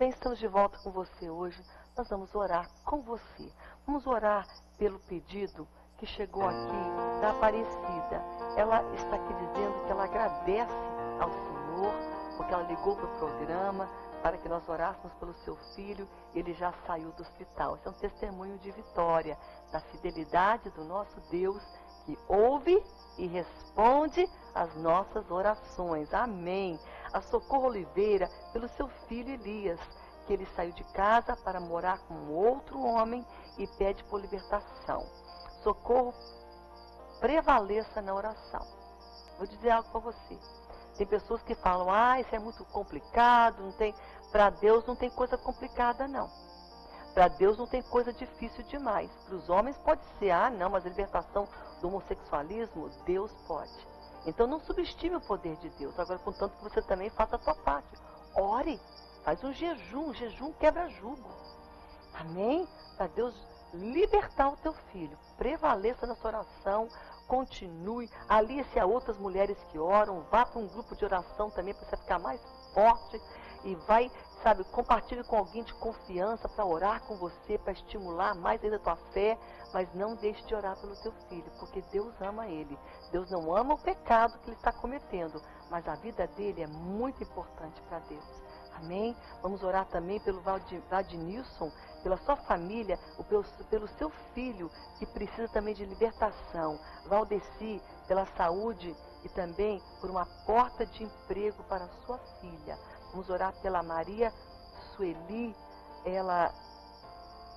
Bem, estamos de volta com você hoje. Nós vamos orar com você. Vamos orar pelo pedido que chegou aqui da Aparecida. Ela está aqui dizendo que ela agradece ao Senhor porque ela ligou para o programa para que nós orássemos pelo seu filho. Ele já saiu do hospital. Esse é um testemunho de vitória, da fidelidade do nosso Deus que ouve e responde às nossas orações. Amém. A Socorro Oliveira, pelo seu filho Elias, que ele saiu de casa para morar com outro homem e pede por libertação. Socorro prevaleça na oração. Vou dizer algo para você. Tem pessoas que falam, ah, isso é muito complicado, não tem. Para Deus não tem coisa complicada, não. Para Deus não tem coisa difícil demais. Para os homens pode ser, ah, não, mas a libertação do homossexualismo, Deus pode. Então não subestime o poder de Deus. Agora, contanto que você também faça a sua parte. Ore, faz um jejum, um jejum quebra jugo. Amém? Para Deus libertar o teu filho. Prevaleça na sua oração, continue, alie-se a outras mulheres que oram, vá para um grupo de oração também para você ficar mais forte e vai, sabe, compartilhe com alguém de confiança para orar com você, para estimular mais ainda a tua fé, mas não deixe de orar pelo teu filho, porque Deus ama ele. Deus não ama o pecado que ele está cometendo, mas a vida dele é muito importante para Deus. Amém? Vamos orar também pelo Vadnilson, pela sua família, pelo, seu filho, que precisa também de libertação. Valdeci, pela saúde e também por uma porta de emprego para sua filha. Vamos orar pela Maria Sueli, ela,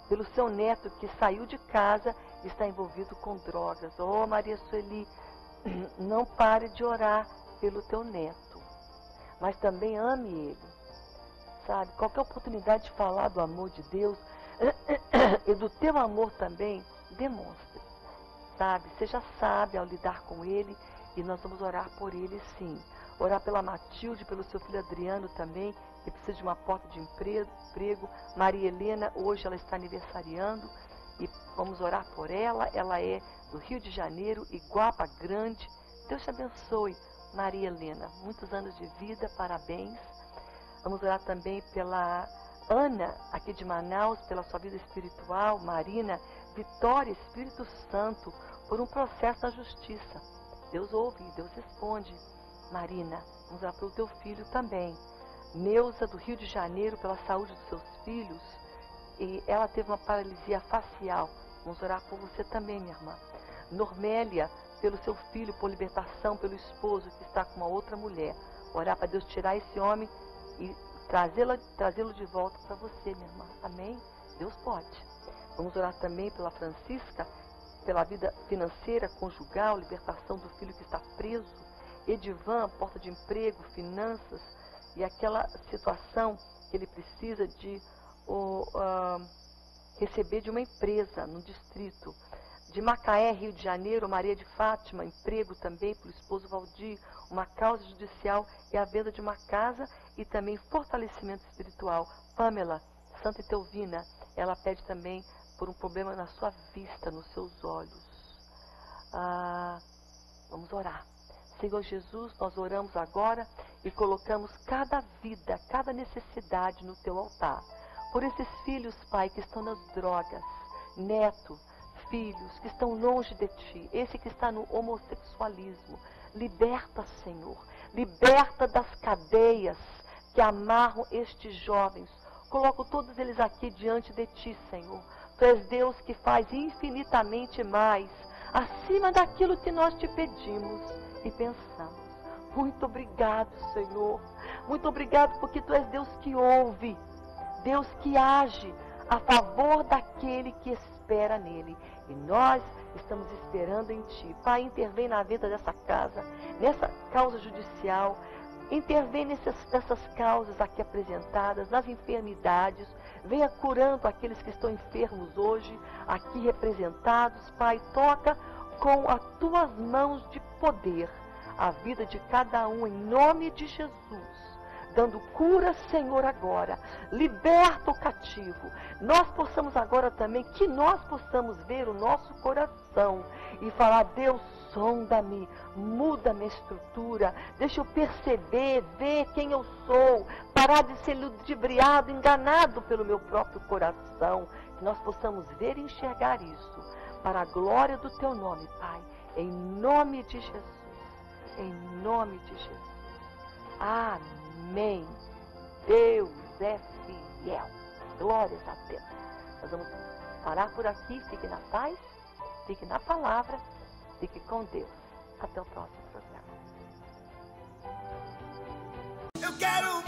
pelo seu neto que saiu de casa e está envolvido com drogas. Oh, Maria Sueli, não pare de orar pelo teu neto, mas também ame ele. Sabe, qualquer oportunidade de falar do amor de Deus e do teu amor também, demonstre. Sabe, seja sábio ao lidar com ele e nós vamos orar por ele sim. Orar pela Matilde, pelo seu filho Adriano também, que precisa de uma porta de emprego. Maria Helena, hoje ela está aniversariando e vamos orar por ela. Ela é do Rio de Janeiro, Iguapa Grande. Deus te abençoe, Maria Helena. Muitos anos de vida, parabéns. Vamos orar também pela Ana, aqui de Manaus, pela sua vida espiritual. Marina, Vitória, Espírito Santo, por um processo na justiça. Deus ouve, Deus responde. Marina, vamos orar pelo teu filho também. Neuza, do Rio de Janeiro, pela saúde dos seus filhos. E ela teve uma paralisia facial. Vamos orar por você também, minha irmã. Normélia, pelo seu filho, por libertação, pelo esposo que está com uma outra mulher. Orar para Deus tirar esse homem e trazê-lo trazê de volta para você, minha irmã. Amém? Deus pode. Vamos orar também pela Francisca, pela vida financeira, conjugal, libertação do filho que está preso. Edivan, porta de emprego, finanças e aquela situação que ele precisa de uh, receber de uma empresa no distrito. De Macaé, Rio de Janeiro, Maria de Fátima, emprego também para o esposo Valdir, uma causa judicial e a venda de uma casa e também fortalecimento espiritual. Pamela, Santa Etelvina, ela pede também por um problema na sua vista, nos seus olhos. Ah, vamos orar. Senhor Jesus, nós oramos agora e colocamos cada vida, cada necessidade no teu altar. Por esses filhos, Pai, que estão nas drogas, neto, filhos que estão longe de ti, esse que está no homossexualismo. Liberta, Senhor, liberta das cadeias que amarram estes jovens. Coloco todos eles aqui diante de ti, Senhor. Tu és Deus que faz infinitamente mais, acima daquilo que nós te pedimos e pensamos. Muito obrigado, Senhor. Muito obrigado porque Tu és Deus que ouve, Deus que age a favor daquele que espera nele. E nós estamos esperando em Ti. Pai, intervém na vida dessa casa, nessa causa judicial. Intervém nessas, nessas causas aqui apresentadas, nas enfermidades. Venha curando aqueles que estão enfermos hoje, aqui representados. Pai, toca com as tuas mãos de poder a vida de cada um em nome de Jesus. Dando cura, Senhor, agora. Liberta o cativo. Nós possamos agora também, que nós possamos ver o nosso coração e falar, Deus, sonda-me, muda minha estrutura, deixa eu perceber, ver quem eu sou, parar de ser ludibriado, enganado pelo meu próprio coração. Que nós possamos ver e enxergar isso, para a glória do teu nome, Pai, em nome de Jesus. Em nome de Jesus. Amém. Deus é fiel. Glórias a Deus. Nós vamos parar por aqui. Fique na paz, fique na palavra, fique com Deus. Até o próximo programa. Eu quero.